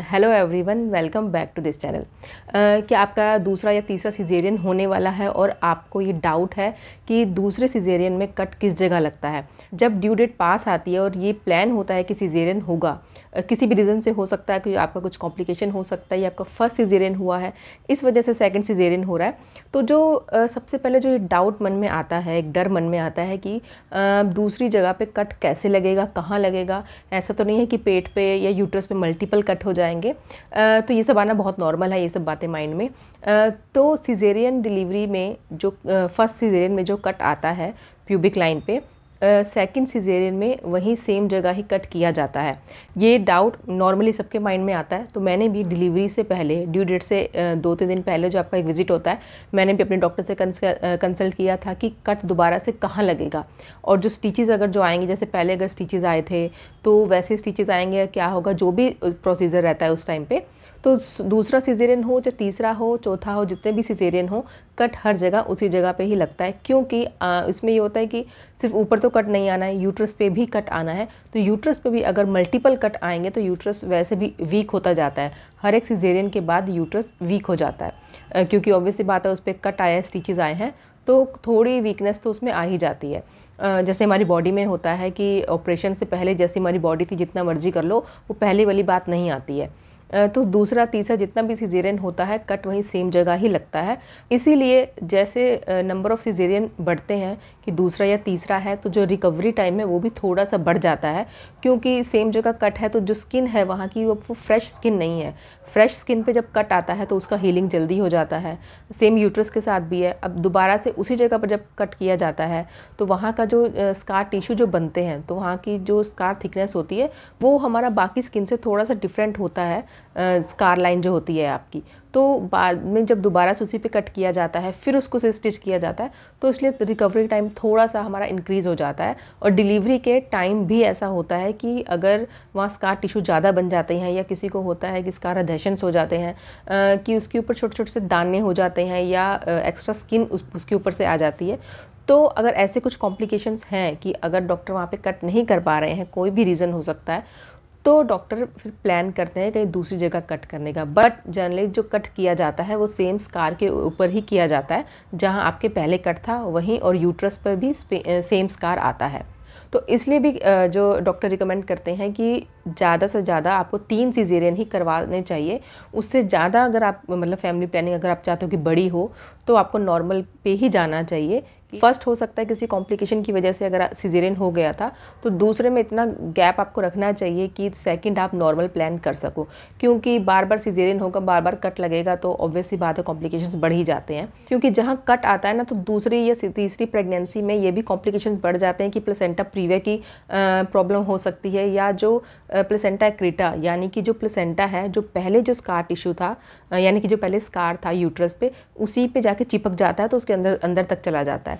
Hello everyone welcome back to this channel क्या आपका दूसरा या तीसरा सिजेरियन होने वाला है और आपको ये डाउट है कि दूसरे सिजेरियन में कट किस जगह लगता है? जब ड्यू डेट पास आती है और ये प्लान होता है कि सिजेरियन होगा किसी भी रीज़न से हो सकता है कि आपका कुछ कॉम्प्लिकेशन हो सकता है या आपका फ़र्स्ट सिजेरियन हुआ है, इस वजह से सेकंड सिजेरियन हो रहा है। तो जो सबसे पहले जो ये डाउट मन में आता है, एक डर मन में आता है कि दूसरी जगह पे कट कैसे लगेगा, कहाँ लगेगा? ऐसा तो नहीं है कि पेट पे या यूट्रस पे मल्टीपल कट हो जाएँगे। तो ये सब आना बहुत नॉर्मल है, ये सब बातें माइंड में। तो सिजेरियन डिलीवरी में जो फ़र्स्ट सिजेरियन में जो कट आता है प्यूबिक लाइन पे सेकंड सिजेरियन में वहीं सेम जगह ही कट किया जाता है। ये डाउट नॉर्मली सबके माइंड में आता है तो मैंने भी डिलीवरी से पहले ड्यू डेट से दो तीन दिन पहले जो आपका एक विज़िट होता है, मैंने भी अपने डॉक्टर से कंसल्ट किया था कि कट दोबारा से कहाँ लगेगा। और जो स्टिचेज़ अगर जो आएँगे, जैसे पहले अगर स्टिचेज़ आए थे तो वैसे स्टिचेज़ आएँगे क्या होगा, जो भी प्रोसीजर रहता है उस टाइम पर तो दूसरा सीजेरियन हो चाहे तीसरा हो, चौथा हो, जितने भी सीजेरियन हो कट हर जगह उसी जगह पे ही लगता है। क्योंकि इसमें ये होता है कि सिर्फ़ ऊपर तो कट नहीं आना है यूट्रस पे भी कट आना है। तो यूट्रस पे भी अगर मल्टीपल कट आएँगे तो यूट्रस वैसे भी वीक होता जाता है। हर एक सीजेरियन के बाद यूट्रस वीक हो जाता है। क्योंकि ऑब्वियसली बात है उस पर कट आया स्टिचेज़ आए हैं तो थोड़ी वीकनेस तो उसमें आ ही जाती है। जैसे हमारी बॉडी में होता है कि ऑपरेशन से पहले जैसी हमारी बॉडी थी, जितना मर्ज़ी कर लो, वो पहले वाली बात नहीं आती है। तो दूसरा, तीसरा जितना भी सीजेरियन होता है कट वहीं सेम जगह ही लगता है। इसीलिए जैसे नंबर ऑफ़ सीजेरियन बढ़ते हैं कि दूसरा या तीसरा है तो जो रिकवरी टाइम है वो भी थोड़ा सा बढ़ जाता है। क्योंकि सेम जगह कट है तो जो स्किन है वहाँ की, वो फ्रेश स्किन नहीं है। फ्रेश स्किन पे जब कट आता है तो उसका हीलिंग जल्दी हो जाता है। सेम यूट्रस के साथ भी है। अब दोबारा से उसी जगह पर जब कट किया जाता है तो वहाँ का जो स्कार टिश्यू जो बनते हैं तो वहाँ की जो स्कार थिकनेस होती है, वो हमारा बाकी स्किन से थोड़ा सा डिफरेंट होता है। स्कार लाइन जो होती है आपकी। तो बाद में जब दोबारा से उसी पे कट किया जाता है फिर उसको से स्टिच किया जाता है तो इसलिए रिकवरी टाइम थोड़ा सा हमारा इंक्रीज़ हो जाता है। और डिलीवरी के टाइम भी ऐसा होता है कि अगर वहाँ स्कार टिश्यू ज़्यादा बन जाते हैं या किसी को होता है कि स्कार अधेशंस हो जाते हैं कि उसके ऊपर छोटे छोटे से दाने हो जाते हैं या एक्स्ट्रा स्किन उस, उसके ऊपर से आ जाती है तो अगर ऐसे कुछ कॉम्प्लिकेशंस हैं कि अगर डॉक्टर वहाँ पे कट नहीं कर पा रहे हैं कोई भी रीज़न हो सकता है तो डॉक्टर फिर प्लान करते हैं कहीं दूसरी जगह कट करने का। बट जनरली जो कट किया जाता है, वो सेम स्कार के ऊपर ही किया जाता है, जहाँ आपके पहले कट था, वहीं और यूट्रस पर भी सेम स्कार आता है। तो इसलिए भी जो डॉक्टर रिकमेंड करते हैं कि ज़्यादा से ज़्यादा आपको तीन सीजेरियन ही करवाने चाहिए। उससे ज़्यादा अगर आप मतलब फैमिली प्लानिंग अगर आप चाहते हो कि बड़ी हो तो आपको नॉर्मल पे ही जाना चाहिए। फ़र्स्ट हो सकता है किसी कॉम्प्लिकेशन की वजह से अगर सिजेरियन हो गया था तो दूसरे में इतना गैप आपको रखना चाहिए कि सेकंड आप नॉर्मल प्लान कर सको। क्योंकि बार बार सिजेरियन होगा बार बार कट लगेगा तो ऑब्वियसली बात है कॉम्प्लिकेशन बढ़ ही जाते हैं। क्योंकि जहाँ कट आता है ना तो दूसरी या तीसरी प्रेगनेंसी में ये भी कॉम्प्लिकेशन बढ़ जाते हैं कि प्लेसेंटा प्रीवे की प्रॉब्लम हो सकती है, या जो प्लेसेंटा क्रीटा यानी कि जो प्लेसेंटा है, जो पहले जो स्कार टिश्यू था यानी कि जो पहले स्कार था यूट्रस पे, उसी पे जाके चिपक जाता है तो उसके अंदर अंदर तक चला जाता है।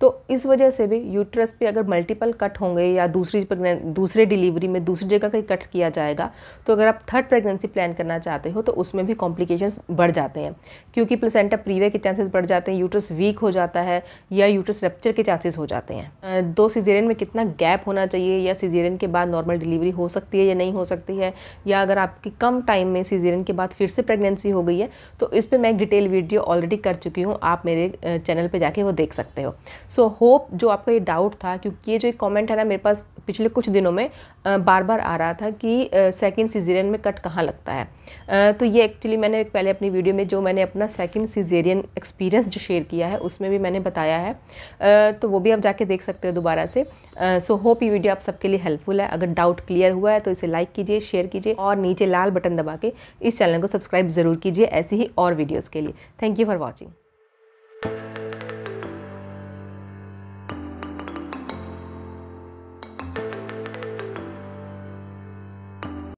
तो इस वजह से भी यूट्रस पे अगर मल्टीपल कट होंगे या दूसरी दूसरे डिलीवरी में दूसरी जगह कहीं कट किया जाएगा तो अगर आप थर्ड प्रेगनेंसी प्लान करना चाहते हो तो उसमें भी कॉम्प्लिकेशंस बढ़ जाते हैं। क्योंकि प्लेसेंटा प्रीवे के चांसेस बढ़ जाते हैं यूट्रस वीक हो जाता है या यूट्रस रेप्चर के चांसेस हो जाते हैं। दो सीजेरियन में कितना गैप होना चाहिए या सीजेरियन के बाद नॉर्मल डिलीवरी हो सकती है या नहीं हो सकती है, या अगर आपकी कम टाइम में सीजेरियन के बाद फिर से प्रेगनेंसी हो गई है तो इस पर मैं एक डिटेल वीडियो ऑलरेडी कर चुकी हूँ, आप मेरे चैनल पर जाके वो देख सकते हो। सो so, होप जो आपका ये डाउट था क्योंकि ये जो एक कमेंट है ना मेरे पास पिछले कुछ दिनों में बार बार आ रहा था कि सेकंड सीजेरियन में कट कहाँ लगता है। तो ये एक्चुअली मैंने एक पहले अपनी वीडियो में जो मैंने अपना सेकंड सीजेरियन एक्सपीरियंस जो शेयर किया है उसमें भी मैंने बताया है। तो वो भी आप जाके देख सकते हो दोबारा से। सो होप ये वीडियो आप सबके लिए हेल्पफुल है। अगर डाउट क्लियर हुआ है तो इसे लाइक कीजिए शेयर कीजिए और नीचे लाल बटन दबा के इस चैनल को सब्सक्राइब ज़रूर कीजिए ऐसी ही और वीडियोज़ के लिए। Thank you for watching